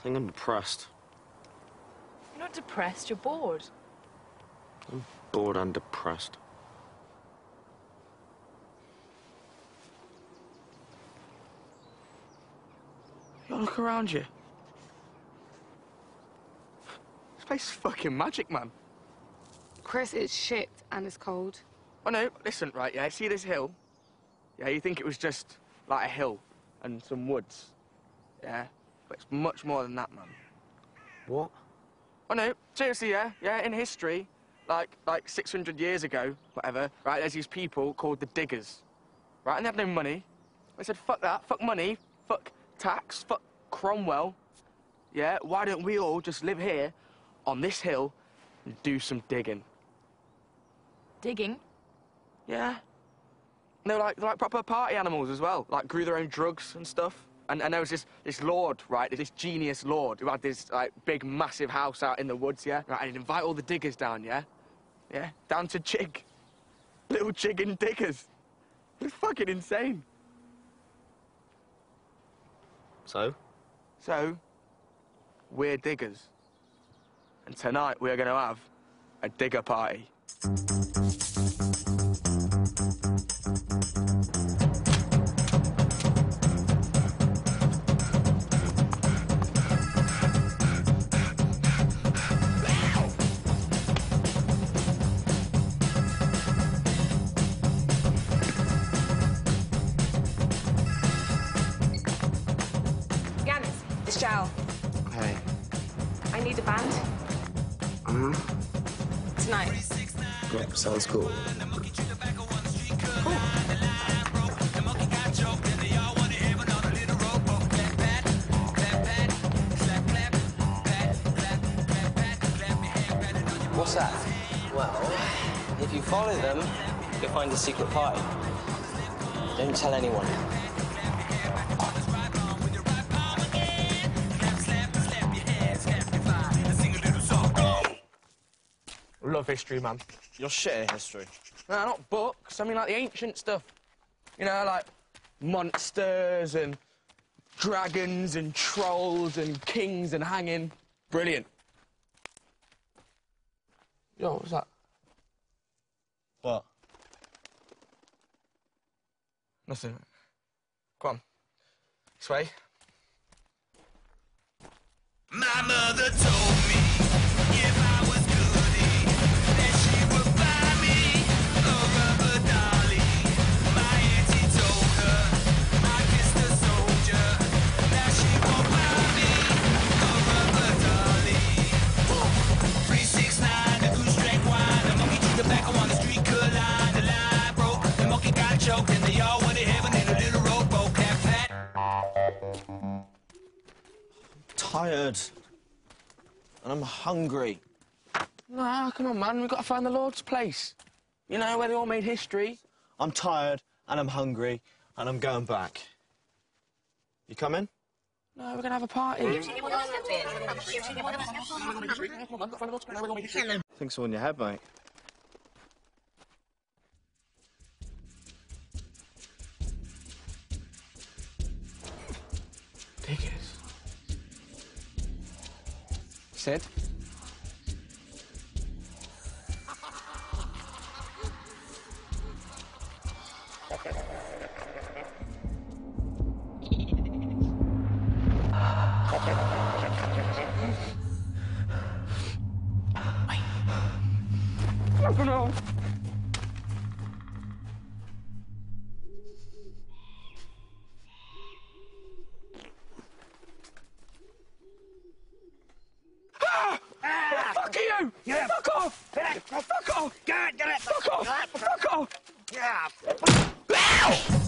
I think I'm depressed. You're not depressed, you're bored. I'm bored and depressed. Yo, look around you. This place is fucking magic, man. Chris, it's shit and it's cold. Oh no, listen, right, yeah, see this hill? Yeah, you think it was just like a hill and some woods. Yeah? But it's much more than that, man. What? Oh no, seriously, yeah, yeah, in history, like like 600 years ago, whatever, right, there's these people called the diggers. Right, and they had no money. They said, fuck that, fuck money, fuck tax, fuck Cromwell. Yeah, why don't we all just live here on this hill and do some digging? Digging? Yeah. And they were like, they're like proper party animals as well, like grew their own drugs and stuff. And, and there was this, this lord, right, this genius lord who had this like big, massive house out in the woods, yeah? Right, and he'd invite all the diggers down, yeah? Yeah, down to jig. Little Chig and diggers. It was fucking insane. So? So, we're diggers. And tonight we're gonna have a digger party. Hey. I need a band Uh-huh. tonight. Yeah, sounds cool. What's that? Well, if you follow them, you'll find a secret party. Don't tell anyone. Love history, man. You're shit at history. No, not books. I mean, like the ancient stuff. You know, like monsters and dragons and trolls and kings and hanging. Brilliant. Yo, what's that? What? Nothing. Come on. This way. My mother Tired. And I'm hungry. Nah, come on, man. We've got to find the Lord's place. You know, where they all made history. I'm tired and I'm hungry and I'm going back. You coming? No, we're going to have a party. Think so in your head, mate. Diggers. Sid? Oh, no. Fuck you! Yeah. Fuck off! Fuck off! God, get it! Fuck off! Fuck off! Yeah.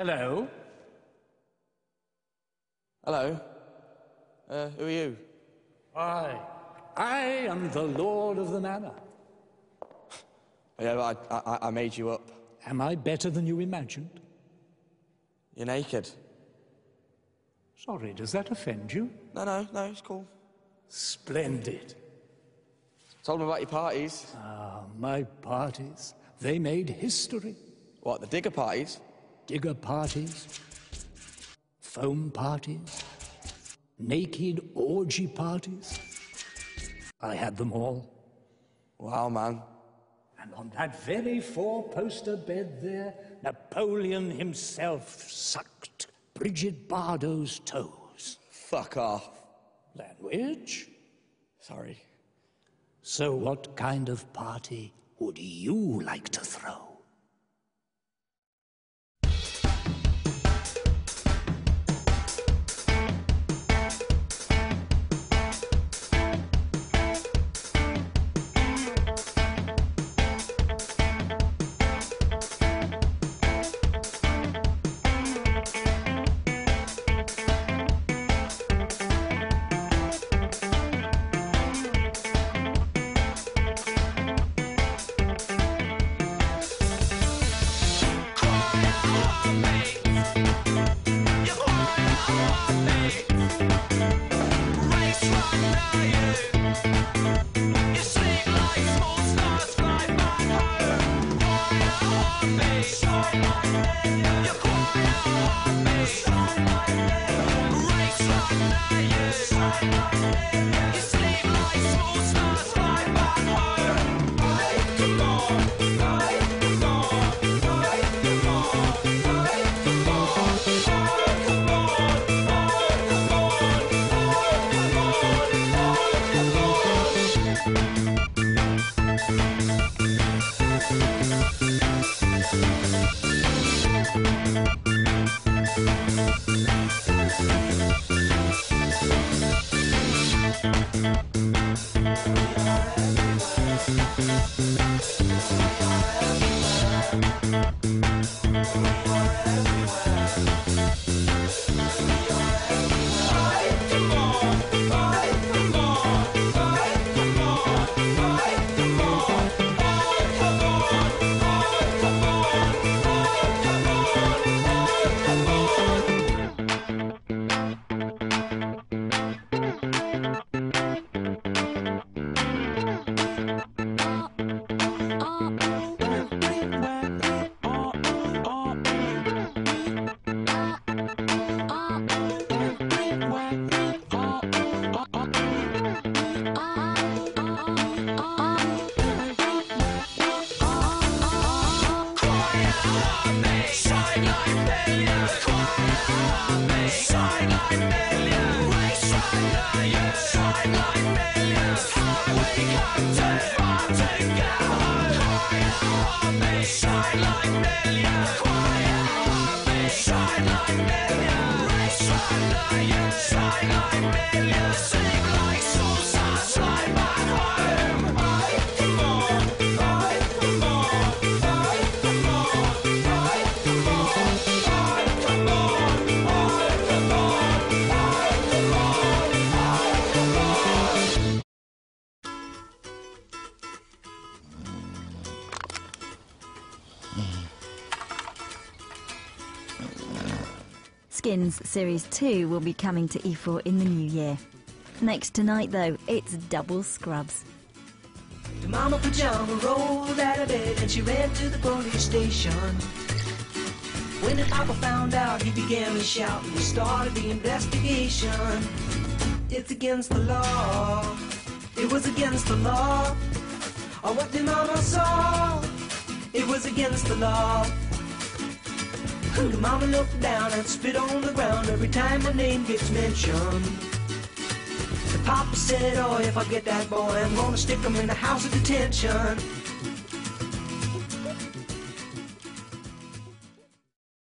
Hello. Hello. Uh, who are you? I. I am the Lord of the Manor. Oh, yeah, but I, I, I made you up. Am I better than you imagined? You're naked. Sorry, does that offend you? No, no, no, it's cool. Splendid. Told them about your parties. Ah, my parties. They made history. What, the digger parties? Digger parties, foam parties, naked orgy parties. I had them all. Wow, man. And on that very four poster bed there, Napoleon himself sucked Brigitte Bardot's toes. Fuck off. Language? Sorry. So, what kind of party would you like to throw? Yeah. Shine like millions, shine like millions, Skins Series 2 will be coming to E4 in the new year. Next tonight, though, it's double scrubs. The mama pajama rolled out of bed and she ran to the police station. When the papa found out, he began to shout and we started the investigation. It's against the law. It was against the law. Or what the mama saw. It was against the law. The mama looked down and spit on the ground every time my name gets mentioned. The papa said, oh, if I get that boy, I'm gonna stick him in the house of detention.